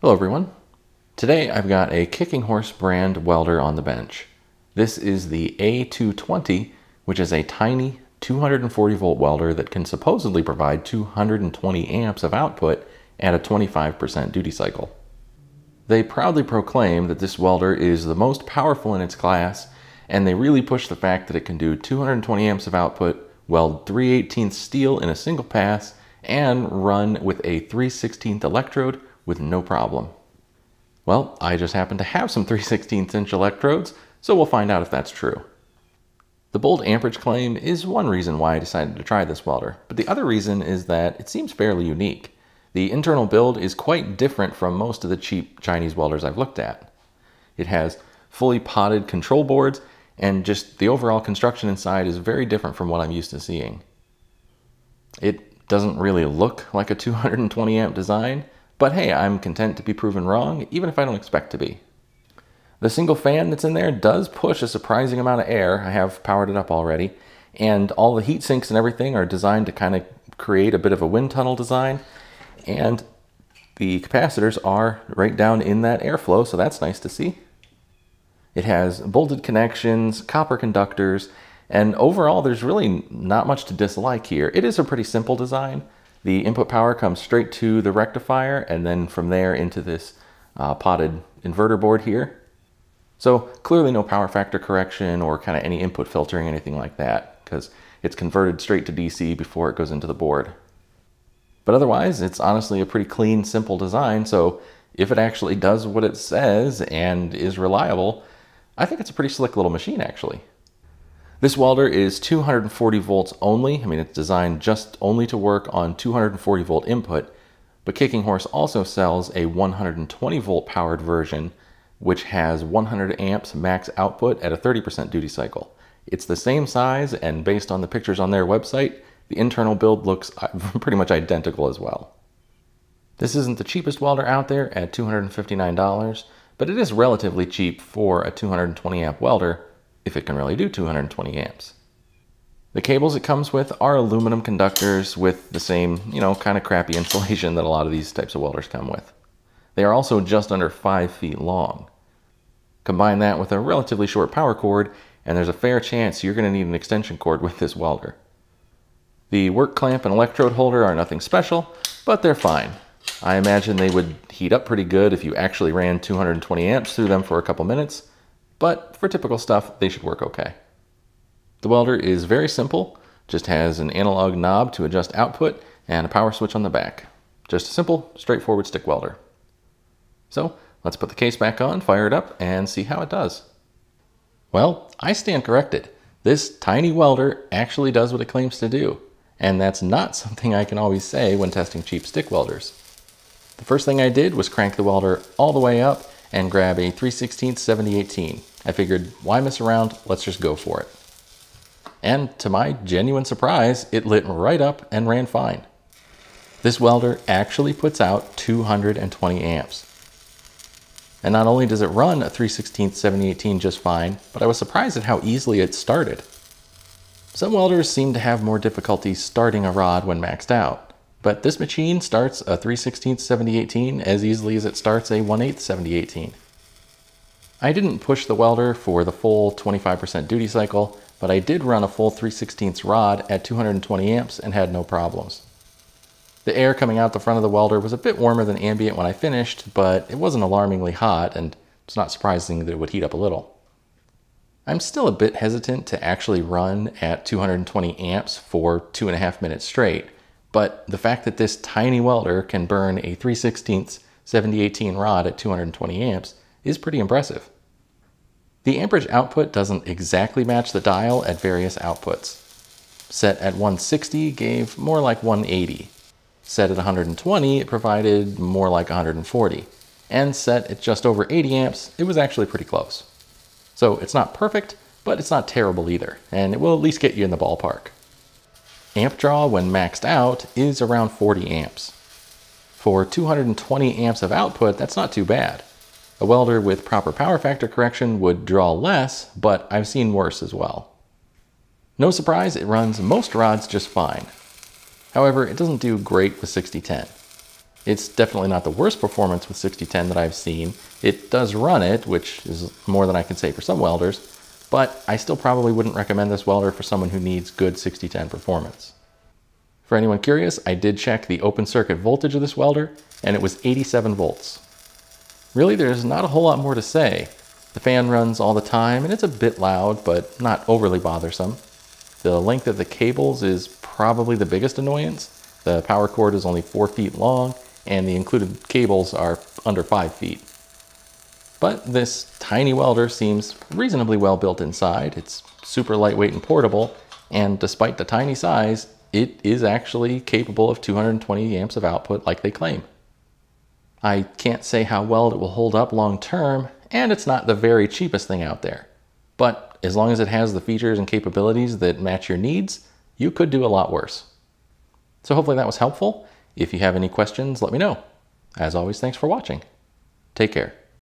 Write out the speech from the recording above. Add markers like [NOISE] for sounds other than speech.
Hello everyone. Today I've got a Kicking Horse brand welder on the bench. This is the A220, which is a tiny 240 volt welder that can supposedly provide 220 amps of output at a 25% duty cycle. They proudly proclaim that this welder is the most powerful in its class, and they really push the fact that it can do 220 amps of output, weld 3 18 steel in a single pass, and run with a 3 16 electrode with no problem. Well, I just happen to have some 3 16 inch electrodes, so we'll find out if that's true. The bold amperage claim is one reason why I decided to try this welder, but the other reason is that it seems fairly unique. The internal build is quite different from most of the cheap Chinese welders I've looked at. It has fully potted control boards, and just the overall construction inside is very different from what I'm used to seeing. It doesn't really look like a 220 amp design, but hey, I'm content to be proven wrong, even if I don't expect to be. The single fan that's in there does push a surprising amount of air. I have powered it up already. And all the heat sinks and everything are designed to kind of create a bit of a wind tunnel design. And the capacitors are right down in that airflow, so that's nice to see. It has bolted connections, copper conductors, and overall there's really not much to dislike here. It is a pretty simple design. The input power comes straight to the rectifier and then from there into this uh, potted inverter board here. So clearly no power factor correction or kind of any input filtering, anything like that, because it's converted straight to DC before it goes into the board. But otherwise, it's honestly a pretty clean, simple design, so if it actually does what it says and is reliable, I think it's a pretty slick little machine actually. This welder is 240 volts only. I mean, it's designed just only to work on 240 volt input, but Kicking Horse also sells a 120 volt powered version, which has 100 amps max output at a 30% duty cycle. It's the same size, and based on the pictures on their website, the internal build looks [LAUGHS] pretty much identical as well. This isn't the cheapest welder out there at $259, but it is relatively cheap for a 220 amp welder, if it can really do 220 amps. The cables it comes with are aluminum conductors with the same, you know, kind of crappy [LAUGHS] insulation that a lot of these types of welders come with. They are also just under 5 feet long. Combine that with a relatively short power cord, and there's a fair chance you're going to need an extension cord with this welder. The work clamp and electrode holder are nothing special, but they're fine. I imagine they would heat up pretty good if you actually ran 220 amps through them for a couple minutes, but for typical stuff, they should work okay. The welder is very simple, just has an analog knob to adjust output and a power switch on the back. Just a simple, straightforward stick welder. So let's put the case back on, fire it up, and see how it does. Well, I stand corrected. This tiny welder actually does what it claims to do, and that's not [LAUGHS] something I can always say when testing cheap stick welders. The first thing I did was crank the welder all the way up and grab a 3 16 7018. I figured, why mess around? Let's just go for it. And to my genuine surprise, it lit right up and ran fine. This welder actually puts out 220 amps. And not only does it run a 3 16 7018 just fine, but I was surprised at how easily it started. Some welders seem to have more difficulty starting a rod when maxed out, but this machine starts a 3 16 7018 as easily as it starts a 1 8 7018. I didn't push the welder for the full 25% duty cycle, but I did run a full 3 16 rod at 220 amps and had no problems. The air coming out the front of the welder was a bit warmer than ambient when I finished, but it wasn't alarmingly hot, and it's not surprising that it would heat up a little. I'm still a bit hesitant to actually run at 220 amps for two and a half minutes straight, but the fact that this tiny welder can burn a 3 16 7018 rod at 220 amps is pretty impressive. The amperage output doesn't exactly match the dial at various outputs. Set at 160 gave more like 180. Set at 120, it provided more like 140. And set at just over 80 amps, it was actually pretty close. So it's not perfect, but it's not terrible either, and it will at least get you in the ballpark. Amp draw when maxed out is around 40 amps. For 220 amps of output, that's not too bad. A welder with proper power factor correction would draw less, but I've seen worse as well. No surprise, it runs most rods just fine. However, it doesn't do great with 6010. It's definitely not the worst performance with 6010 that I've seen. It does run it, which is more than I can say for some welders, but I still probably wouldn't recommend this welder for someone who needs good 6010 performance. For anyone curious, I did check the open circuit voltage of this welder, and it was 87 volts. Really, there's not a whole lot more to say. The fan runs all the time, and it's a bit loud, but not overly bothersome. The length of the cables is probably the biggest annoyance. The power cord is only 4 feet long, and the included cables are under 5 feet. But this tiny welder seems reasonably well built inside. It's super lightweight and portable, and despite the tiny size, it is actually capable of 220 amps of output like they claim. I can't say how well it will hold up long term, and it's not the very cheapest thing out there. But as long as it has the features and capabilities that match your needs, you could do a lot worse. So hopefully that was helpful. If you have any questions, let me know. As always, thanks for watching. Take care.